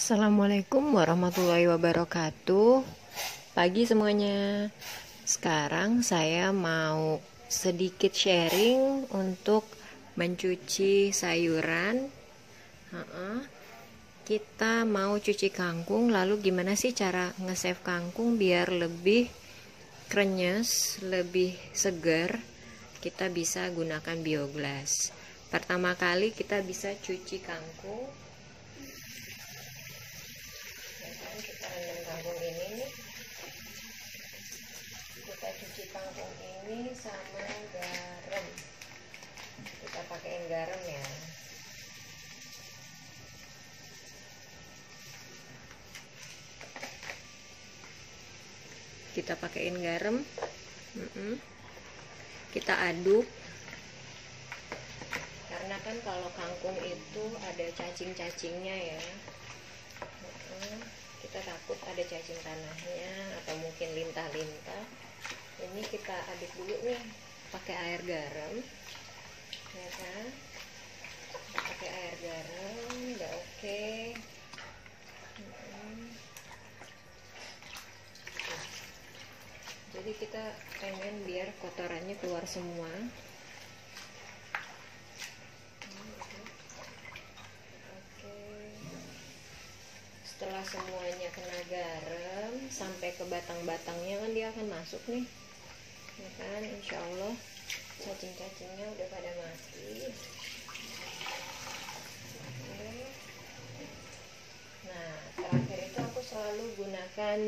Assalamualaikum warahmatullahi wabarakatuh. Pagi semuanya. Sekarang saya mau sedikit sharing untuk mencuci sayuran. Kita mau cuci kangkung, lalu gimana sih cara nge-save kangkung biar lebih krenyes, lebih segar? Kita bisa gunakan bioglas. Pertama kali kita bisa cuci kangkung ini kita cuci sama garam kita pakaiin garam ya. Kita pakaiin garam. Kita aduk. Karena kan kalau kangkung itu ada cacing-cacingnya ya. Kita takut ada cacing tanahnya atau mungkin lintah-lintah ini kita aduk dulu nih. Pakai air garam. Ya kan? Pakai air garam udah oke. Okay. jadi kita pengen biar kotorannya keluar semua. Setelah semuanya kena garam sampai ke batang-batangnya kan dia akan masuk nih ya kan insya Allah. Cacing-cacingnya udah pada mati. Nah terakhir itu aku selalu gunakan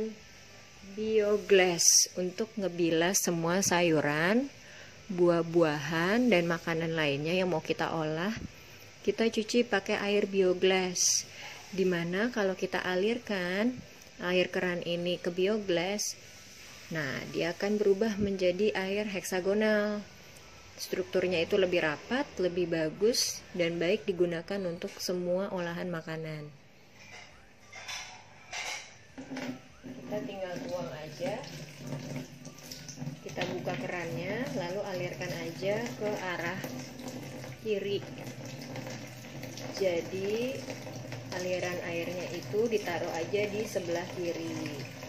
bioglass untuk ngebilas semua sayuran buah-buahan dan makanan lainnya yang mau kita olah. Kita cuci pakai air bioglass di mana kalau kita alirkan air keran ini ke bioglas nah dia akan berubah menjadi air heksagonal. Strukturnya itu lebih rapat lebih bagus dan baik digunakan untuk semua olahan makanan. Kita tinggal tuang aja. Kita buka kerannya lalu alirkan aja ke arah kiri. Jadi aliran airnya itu ditaruh aja di sebelah kiri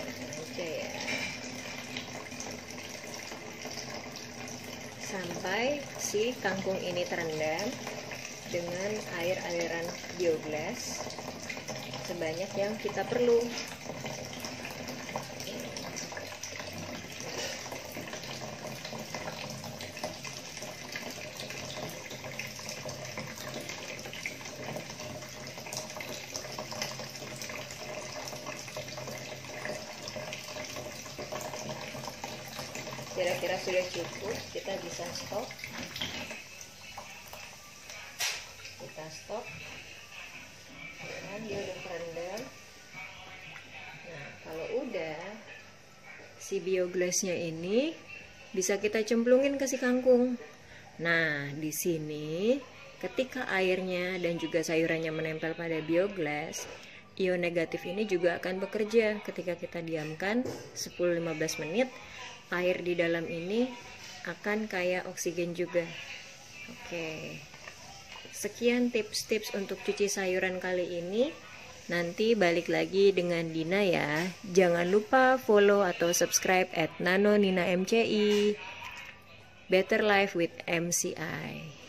aja ya. Sampai si kangkung ini terendam dengan air aliran bioglas sebanyak yang kita perlu kira-kira sudah cukup kita bisa stop. Kita stop. Nah, dia udah kerendam. Nah kalau udah si bioglasnya ini bisa kita cemplungin ke si kangkung. Nah di sini ketika airnya dan juga sayurannya menempel pada bioglas ion negatif ini juga akan bekerja. Ketika kita diamkan 10-15 menit air di dalam ini akan kayak oksigen juga. Oke. Sekian tips-tips untuk cuci sayuran kali ini. Nanti balik lagi dengan Dina ya. Jangan lupa follow atau subscribe at Nano Nina MCI Better Life with MCI